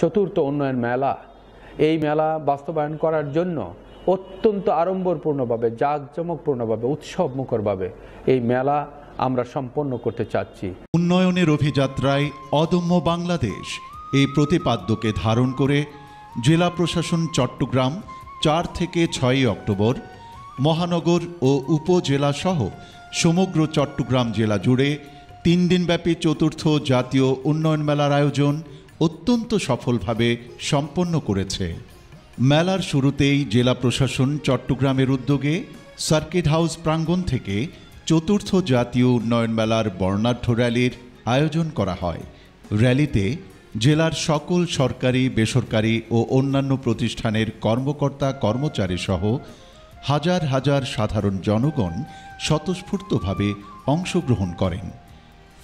চতুর্থ উন্নয়ন মেলা। এই মেলা বাস্তবায়ন করার জন্য অত্যন্ত আড়ম্বরপূর্ণভাবে, জাঁকজমকপূর্ণভাবে উৎসব মুখরভাবে এই মেলা আমরা সম্পন্ন করতে চাচ্ছি। উন্নয়নের অভিযাত্রায় অদম্য বাংলাদেশ এই প্রতিপাদ্যকে ধারণ করে জেলা প্রশাসন চট্টগ্রাম চার থেকে ছয়ই অক্টোবর, মহানগর ও উপজেলা সহ সমগ্র চট্টগ্রাম জেলা জুড়ে তিন দিনব্যাপী চতুর্থ জাতীয় উন্নয়ন মেলার আয়োজন অত্যন্ত সফলভাবে সম্পন্ন করেছে। মেলার শুরুতেই জেলা প্রশাসন চট্টগ্রামের উদ্যোগে সার্কিট হাউস প্রাঙ্গণ থেকে চতুর্থ জাতীয় উন্নয়ন মেলার বর্ণাঢ্য র্যালির আয়োজন করা হয়। র্যালিতে জেলার সকল সরকারি, বেসরকারি ও অন্যান্য প্রতিষ্ঠানের কর্মকর্তা, কর্মচারী সহ হাজার হাজার সাধারণ জনগণ স্বতঃস্ফূর্তভাবে অংশগ্রহণ করেন।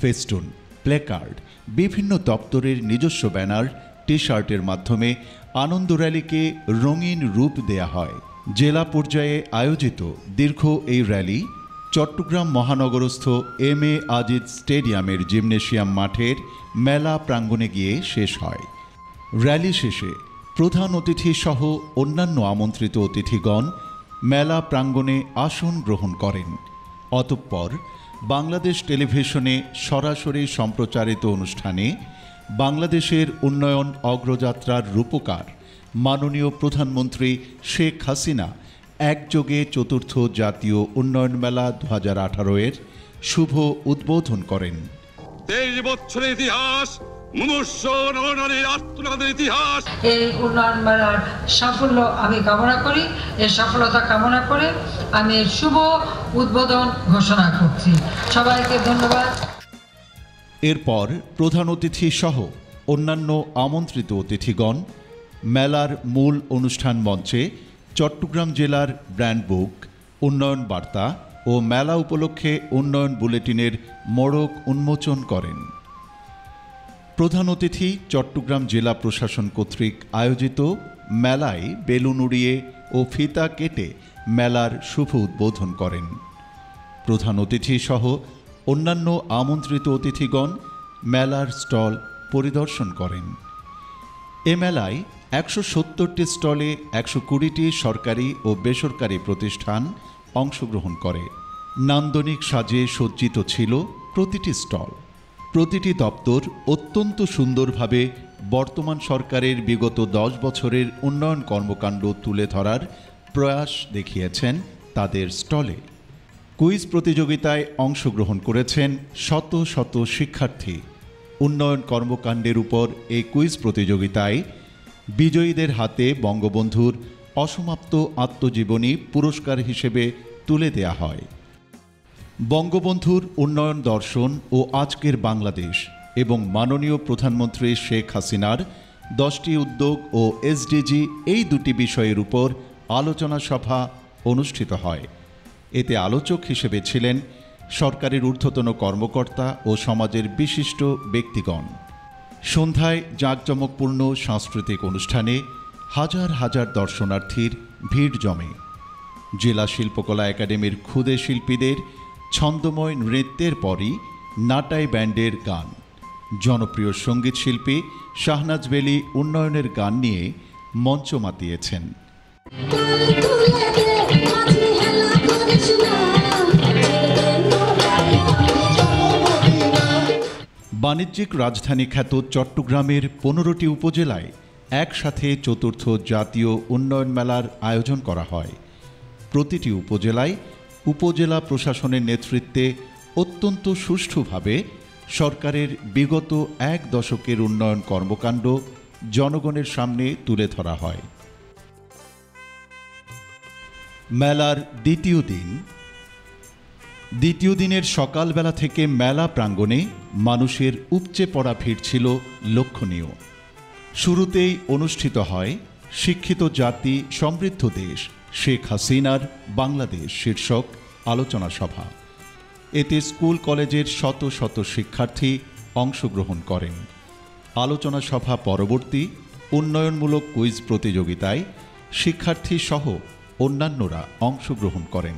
ফেস্টুন প্লেকার্ড, বিভিন্ন দপ্তরের নিজস্ব ব্যানার টি শার্টের মাধ্যমে আনন্দ র্যালিকে রঙিন রূপ দেয়া হয়। জেলা পর্যায়ে আয়োজিত দীর্ঘ এই র্যালি চট্টগ্রাম মহানগরস্থ এম এ আজিজ স্টেডিয়ামের জিমনেশিয়াম মাঠের মেলা প্রাঙ্গণে গিয়ে শেষ হয়। র্যালি শেষে প্রধান অতিথি সহ অন্যান্য আমন্ত্রিত অতিথিগণ মেলা প্রাঙ্গণে আসন গ্রহণ করেন। অতঃপর বাংলাদেশ টেলিভিশনে সরাসরি সম্প্রচারিত অনুষ্ঠানে বাংলাদেশের উন্নয়ন অগ্রযাত্রার রূপকার মাননীয় প্রধানমন্ত্রী শেখ হাসিনা একযোগে চতুর্থ জাতীয় উন্নয়ন মেলা দু হাজার আঠারো এর শুভ উদ্বোধন করেন। তেইশ বছরের ইতিহাস ইতিহাস। এই উন্নয়ন মেলার সাফল্য আমি কামনা করি এর সফলতা কামনা করে আমি শুভ উদ্বোধন ঘোষণা করছি। সবাইকে ধন্যবাদ। এরপর প্রধান অতিথি সহ অন্যান্য আমন্ত্রিত অতিথিগণ মেলার মূল অনুষ্ঠান মঞ্চে চট্টগ্রাম জেলার ব্র্যান্ড বুক উন্নয়ন বার্তা ও মেলা উপলক্ষে উন্নয়ন বুলেটিনের মোড়ক উন্মোচন করেন। প্রধান অতিথি চট্টগ্রাম জেলা প্রশাসন কর্তৃক আয়োজিত মেলায় বেলুন উড়িয়ে ও ফিতা কেটে মেলার শুভ উদ্বোধন করেন। প্রধান অতিথি সহ অন্যান্য আমন্ত্রিত অতিথিগণ মেলার স্টল পরিদর্শন করেন। এ মেলায় একশো সত্তরটি স্টলে একশো কুড়িটি সরকারি ও বেসরকারি প্রতিষ্ঠান অংশগ্রহণ করে। নান্দনিক সাজে সজ্জিত ছিল প্রতিটি স্টল। প্রতিটি দপ্তর অত্যন্ত সুন্দরভাবে বর্তমান সরকারের বিগত দশ বছরের উন্নয়ন কর্মকাণ্ড তুলে ধরার প্রয়াস দেখিয়েছেন তাদের স্টলে। কুইজ প্রতিযোগিতায় অংশগ্রহণ করেছেন শত শত শিক্ষার্থী। উন্নয়ন কর্মকাণ্ডের উপর এই কুইজ প্রতিযোগিতায় বিজয়ীদের হাতে বঙ্গবন্ধুর অসমাপ্ত আত্মজীবনী পুরস্কার হিসেবে তুলে দেয়া হয়। বঙ্গবন্ধুর উন্নয়ন দর্শন ও আজকের বাংলাদেশ এবং মাননীয় প্রধানমন্ত্রী শেখ হাসিনার দশটি উদ্যোগ ও এসডিজি এই দুটি বিষয়ের উপর আলোচনা সভা অনুষ্ঠিত হয়। এতে আলোচক হিসেবে ছিলেন সরকারের ঊর্ধ্বতন কর্মকর্তা ও সমাজের বিশিষ্ট ব্যক্তিগণ। সন্ধ্যায় জাঁকজমকপূর্ণ সাংস্কৃতিক অনুষ্ঠানে হাজার হাজার দর্শনার্থীর ভিড় জমে। জেলা শিল্পকলা একাডেমির ক্ষুদে শিল্পীদের ছন্দময় নৃত্যের পরই নাটাই ব্যান্ডের গান। জনপ্রিয় সংগীত শিল্পী শাহনাজ বেলি উন্নয়নের গান নিয়ে মঞ্চ মাতিয়েছেন। বাণিজ্যিক রাজধানী খ্যাত চট্টগ্রামের পনেরোটি উপজেলায় একসাথে চতুর্থ জাতীয় উন্নয়ন মেলার আয়োজন করা হয়। প্রতিটি উপজেলায় উপজেলা প্রশাসনের নেতৃত্বে অত্যন্ত সুষ্ঠুভাবে সরকারের বিগত এক দশকের উন্নয়ন কর্মকাণ্ড জনগণের সামনে তুলে ধরা হয়। মেলার দ্বিতীয় দিন। দ্বিতীয় দিনের সকালবেলা থেকে মেলা প্রাঙ্গণে মানুষের উপচে পড়া ভিড় ছিল লক্ষণীয়। শুরুতেই অনুষ্ঠিত হয় শিক্ষিত জাতি সমৃদ্ধ দেশ শেখ হাসিনার বাংলাদেশ শীর্ষক আলোচনা সভা। এতে স্কুল কলেজের শত শত শিক্ষার্থী অংশগ্রহণ করেন। আলোচনা সভা পরবর্তী উন্নয়নমূলক কুইজ প্রতিযোগিতায় শিক্ষার্থী সহ অন্যান্যরা অংশগ্রহণ করেন।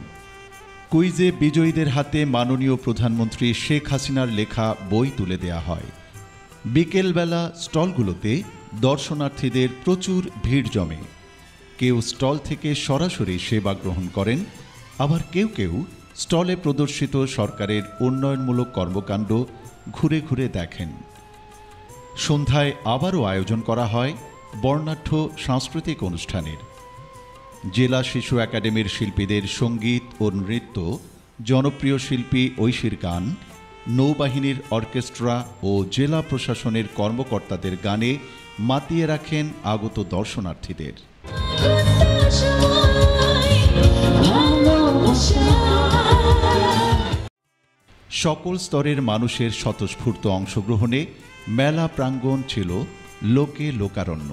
কুইজে বিজয়ীদের হাতে মাননীয় প্রধানমন্ত্রী শেখ হাসিনার লেখা বই তুলে দেয়া হয়। বিকেলবেলা স্টলগুলোতে দর্শনার্থীদের প্রচুর ভিড় জমে। কেউ স্টল থেকে সরাসরি সেবা গ্রহণ করেন আবার কেউ কেউ স্টলে প্রদর্শিত সরকারের উন্নয়নমূলক কর্মকাণ্ড ঘুরে ঘুরে দেখেন। সন্ধ্যায় আবারও আয়োজন করা হয় বর্ণাঢ্য সাংস্কৃতিক অনুষ্ঠানের। জেলা শিশু একাডেমির শিল্পীদের সংগীত ও নৃত্য, জনপ্রিয় শিল্পী ঐশীর গান, নৌবাহিনীর অর্কেস্ট্রা ও জেলা প্রশাসনের কর্মকর্তাদের গানে মাতিয়ে রাখেন আগত দর্শনার্থীদের। সকল স্তরের মানুষের স্বতঃস্ফূর্ত অংশগ্রহণে মেলা প্রাঙ্গণ ছিল লোকে লোকারণ্য।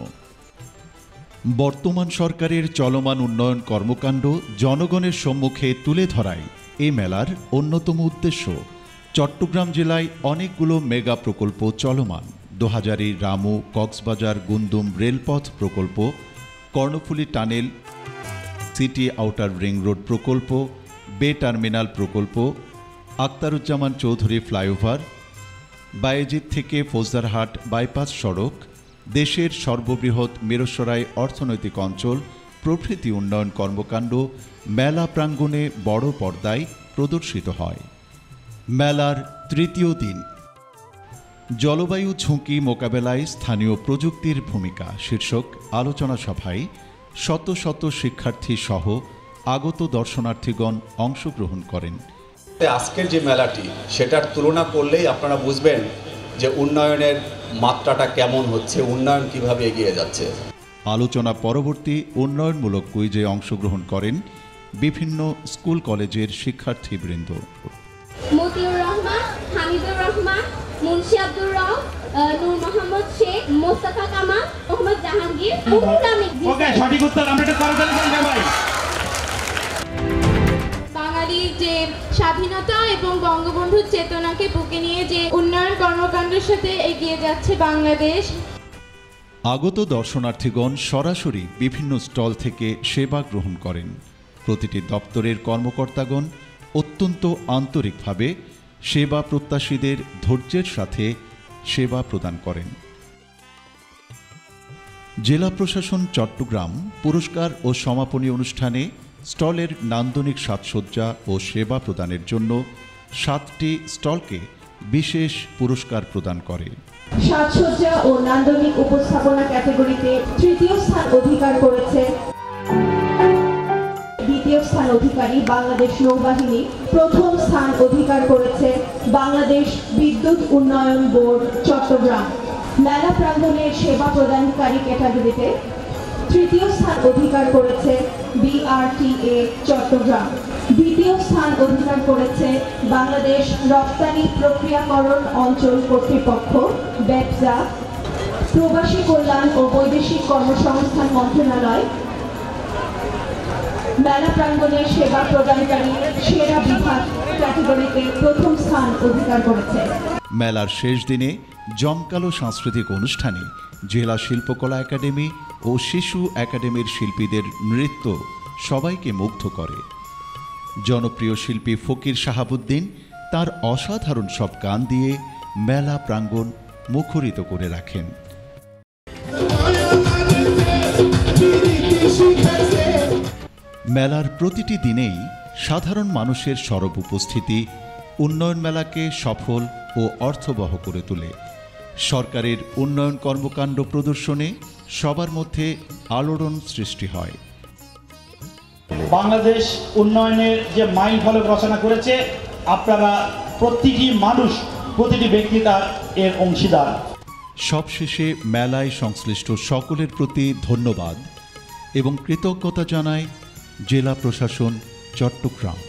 বর্তমান সরকারের চলমান উন্নয়ন কর্মকাণ্ড জনগণের সম্মুখে তুলে ধরাই এ মেলার অন্যতম উদ্দেশ্য। চট্টগ্রাম জেলায় অনেকগুলো মেগা প্রকল্প চলমান। দোহাজারি, রামু, কক্সবাজার, গুন্দুম রেলপথ প্রকল্প, Karnaphuli tunnel, city outer ring road প্রকল্প, বে টার্মিনাল প্রকল্প আক্তারুজ্জামান চৌধুরী ফ্লাইওভার, বায়েজিদ থেকে ফৌজদারহাট বাইপাস সড়ক, দেশের সর্ববৃহৎ মেরসরাই অর্থনৈতিক অঞ্চল, প্রভৃতি উন্নয়ন কর্মকাণ্ড, মেলা প্রাঙ্গণে বড় পর্দায় প্রদর্শিত হয়। মেলার তৃতীয় দিন। জলবায়ু ঝুঁকি মোকাবেলায় স্থানীয় প্রযুক্তির ভূমিকা শীর্ষক আলোচনা সভায় শত শত শিক্ষার্থী সহ আগত দর্শনার্থীগণ অংশগ্রহণ করেন। আজকের যে মেলাটি সেটার তুলনা করলেই আপনারা বুঝবেন যে উন্নয়নের মাত্রাটা কেমন হচ্ছে উন্নয়ন কীভাবে এগিয়ে যাচ্ছে। আলোচনা পরবর্তী উন্নয়নমূলক কুইজে অংশগ্রহণ করেন বিভিন্ন স্কুল কলেজের শিক্ষার্থীবৃন্দ। মতিউর রহমান হামিদুর রহমান মুন্সি আব্দুর রব নূর মোহাম্মদ শেখ মোস্তফা কামাল মোহাম্মদ জাহাঙ্গীর ওকে সঠিক উত্তর আমরা একটু করতালি করি সবাই স্বাধীনতা এবং বঙ্গবন্ধুর চেতনাকে বুকে নিয়ে যে উন্নয়ন কর্মকাণ্ডের সাথে এগিয়ে যাচ্ছে বাংলাদেশ। আগত দর্শনার্থীগণ সরাসরি বিভিন্ন স্টল থেকে সেবা গ্রহণ করেন। প্রতিটি দপ্তরের কর্মকর্তাগণ অত্যন্ত আন্তরিকভাবে সেবা প্রত্যাশীদের ধৈর্যের সাথে সেবা প্রদান করেন। জেলা প্রশাসন চট্টগ্রাম পুরস্কার ও সমাপনী অনুষ্ঠানে স্টলের নান্দনিক সাজসজ্জা ও সেবা প্রদানের জন্য সাতটি স্টলকে বিশেষ পুরস্কার প্রদান করে। সাজসজ্জা ও নান্দনিক উপস্থাপনা ক্যাটাগরিতে তৃতীয় স্থান অধিকার করেছে দ্বিতীয় স্থান অধিকারী বাংলাদেশ নৌবাহিনী। প্রথম স্থান অধিকার করেছে বাংলাদেশ বিদ্যুৎ উন্নয়ন বোর্ড চট্টগ্রাম। মেলা প্রাঙ্গণে সেবা প্রদানকারী ক্যাটাগরিতে তৃতীয় স্থান অধিকার করেছে বিআরটিএ চট্টগ্রাম। দ্বিতীয় স্থান অধিকার করেছে বাংলাদেশ রপ্তানি প্রক্রিয়াকরণ অঞ্চল কর্তৃপক্ষ, ব্যবসা, প্রবাসী কল্যাণ ও বৈদেশিক কর্মসংস্থান মন্ত্রণালয়, মেলা প্রাঙ্গণে সেবা প্রদানকারী সেরা বিভাগ ক্যাটাগরিতে প্রথম স্থান অধিকার করেছে। মেলার শেষ দিনে জমকালো সাংস্কৃতিক অনুষ্ঠানে জেলা শিল্পকলা একাডেমি ও শিশু একাডেমির শিল্পীদের নৃত্য সবাইকে মুগ্ধ করে। জনপ্রিয় শিল্পী ফকির শাহাবুদ্দিন তার অসাধারণ সব গান দিয়ে মেলা প্রাঙ্গণ মুখরিত করে রাখেন। মেলার প্রতিটি দিনেই সাধারণ মানুষের সরব উপস্থিতি উন্নয়ন মেলাকে সফল ও অর্থবহ করে তোলে। সরকারের উন্নয়ন কর্মকাণ্ড প্রদর্শনে সবার মধ্যে আলোড়ন সৃষ্টি হয়। বাংলাদেশ উন্নয়নের যে মাইল ফলক রচনা করেছে আপনারা প্রতিটি মানুষ প্রতিটি ব্যক্তি তার এর অংশীদার। সবশেষে মেলায় সংশ্লিষ্ট সকলের প্রতি ধন্যবাদ এবং কৃতজ্ঞতা জানায় জেলা প্রশাসন চট্টগ্রাম।